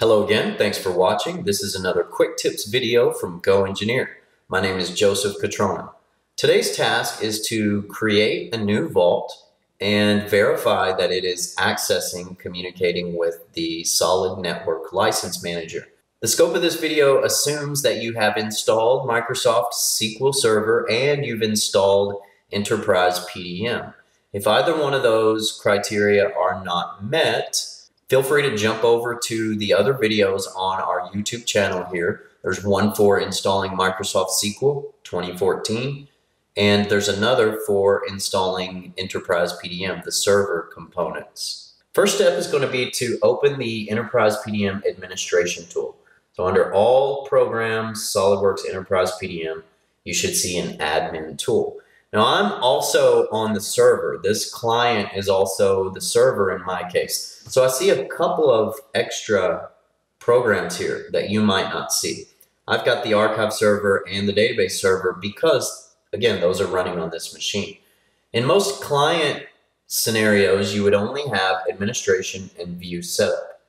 Hello again, thanks for watching. This is another quick tips video from GoEngineer. My name is Joseph Cutrona. Today's task is to create a new vault and verify that it is accessing, communicating with the Solid Network License Manager. The scope of this video assumes that you have installed Microsoft SQL Server and you've installed Enterprise PDM. If either one of those criteria are not met, Feel free to jump over to the other videos on our YouTube channel here. There's one for installing Microsoft SQL 2014, and there's another for installing Enterprise PDM, the server components. First step is going to be to open the Enterprise PDM administration tool. So under all programs, SOLIDWORKS Enterprise PDM, you should see an admin tool. Now I'm also on the server. This client is also the server in my case. So I see a couple of extra programs here that you might not see. I've got the archive server and the database server because, again, those are running on this machine. In most client scenarios, you would only have administration and view setup.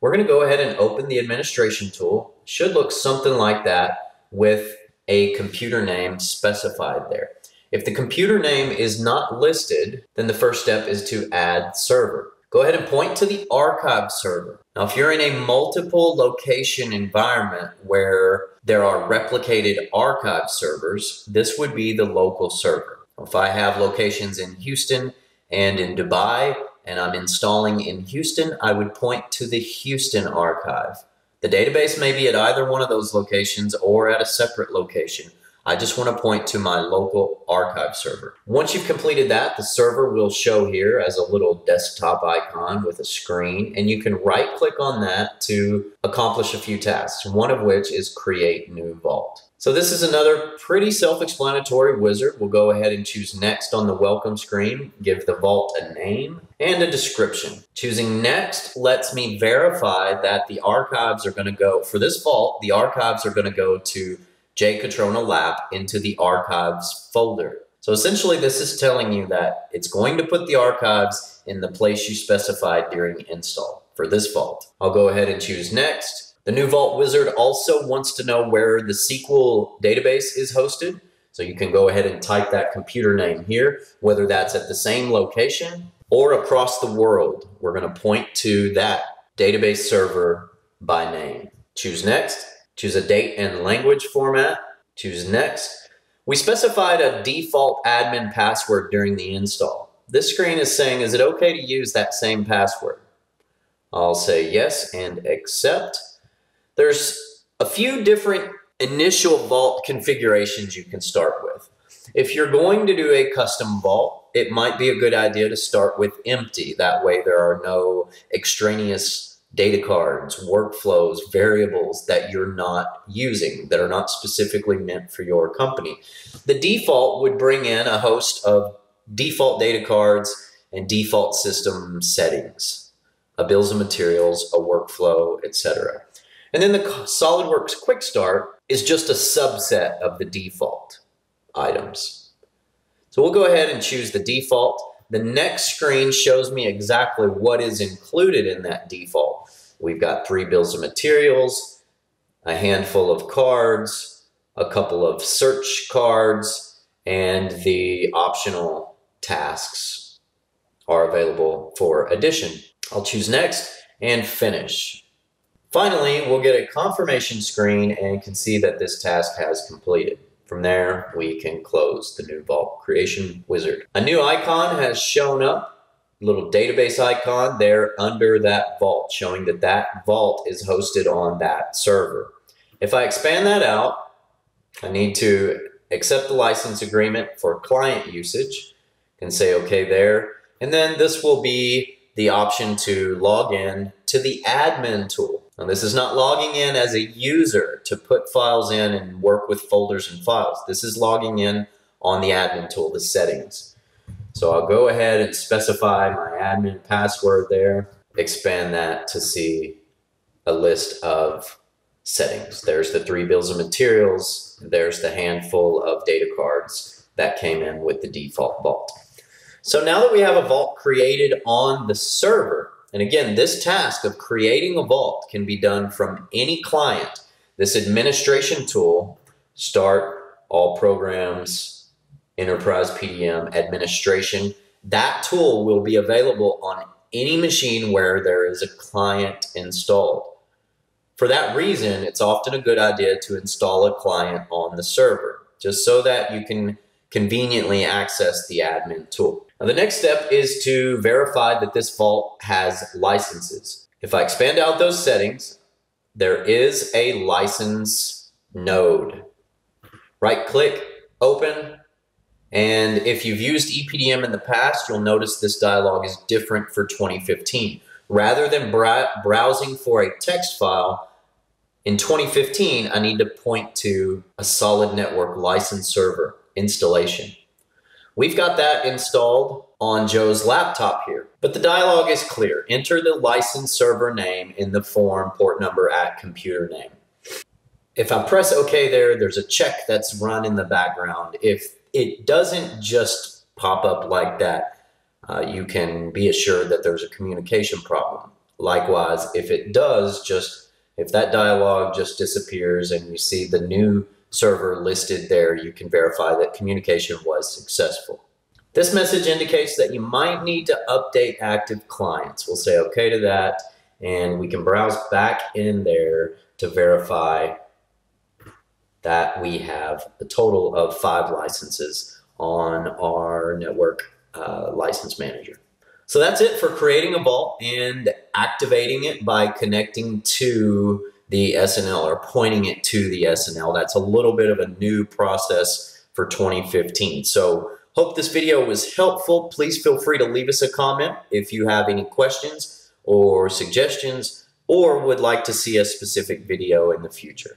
We're going to go ahead and open the administration tool. Should look something like that with a computer name specified there. If the computer name is not listed, then the first step is to add server. Go ahead and point to the archive server. Now, if you're in a multiple location environment where there are replicated archive servers, this would be the local server. If I have locations in Houston and in Dubai, and I'm installing in Houston, I would point to the Houston archive. The database may be at either one of those locations or at a separate location. I just want to point to my local archive server. Once you've completed that, the server will show here as a little desktop icon with a screen, and you can right click on that to accomplish a few tasks, one of which is create new vault. So this is another pretty self-explanatory wizard. We'll go ahead and choose next on the welcome screen, give the vault a name and a description. Choosing next lets me verify that the archives are gonna go, for this vault, the archives are gonna go to J Cutrona Lab into the archives folder. So essentially this is telling you that it's going to put the archives in the place you specified during install for this vault. I'll go ahead and choose next. The new Vault Wizard also wants to know where the SQL database is hosted. So you can go ahead and type that computer name here, whether that's at the same location or across the world. We're going to point to that database server by name. Choose next. Choose a date and language format. Choose next. We specified a default admin password during the install. This screen is saying, is it okay to use that same password? I'll say yes and accept. There's a few different initial vault configurations you can start with. If you're going to do a custom vault, it might be a good idea to start with empty. That way there are no extraneous data cards, workflows, variables that you're not using, that are not specifically meant for your company. The default would bring in a host of default data cards and default system settings, a bills of materials, a workflow, etc. And then the SolidWorks Quick Start is just a subset of the default items. So we'll go ahead and choose the default. The next screen shows me exactly what is included in that default. We've got three bills of materials, a handful of cards, a couple of search cards, and the optional tasks are available for addition. I'll choose next and finish. Finally, we'll get a confirmation screen and can see that this task has completed. From there, we can close the new Vault Creation Wizard. A new icon has shown up, little database icon there under that vault, showing that that vault is hosted on that server. If I expand that out, I need to accept the license agreement for client usage. and say OK there. And then this will be the option to log in to the admin tool. Now this is not logging in as a user to put files in and work with folders and files. This is logging in on the admin tool, the settings. So I'll go ahead and specify my admin password there, expand that to see a list of settings. There's the three bills of materials. There's the handful of data cards that came in with the default vault. So now that we have a vault created on the server, And again, this task of creating a vault can be done from any client. This administration tool, start all programs, enterprise PDM, administration, that tool will be available on any machine where there is a client installed. For that reason, it's often a good idea to install a client on the server, just so that you can conveniently access the admin tool. Now, the next step is to verify that this vault has licenses. If I expand out those settings, there is a license node. Right click, open, and if you've used EPDM in the past, you'll notice this dialog is different for 2015. Rather than browsing for a text file, in 2015, I need to point to a solid network license server installation. We've got that installed on Joe's laptop here, but the dialog is clear. Enter the license server name in the form port number at computer name. If I press OK there, there's a check that's run in the background. If it doesn't just pop up like that, uh, you can be assured that there's a communication problem. Likewise, if it does just, if that dialog just disappears and you see the new server listed there, you can verify that communication was successful. This message indicates that you might need to update active clients. We'll say okay to that, and we can browse back in there to verify that we have a total of five licenses on our network uh, license manager. So that's it for creating a vault and activating it by connecting to the SNL or pointing it to the SNL. That's a little bit of a new process for 2015. So hope this video was helpful. Please feel free to leave us a comment if you have any questions or suggestions or would like to see a specific video in the future.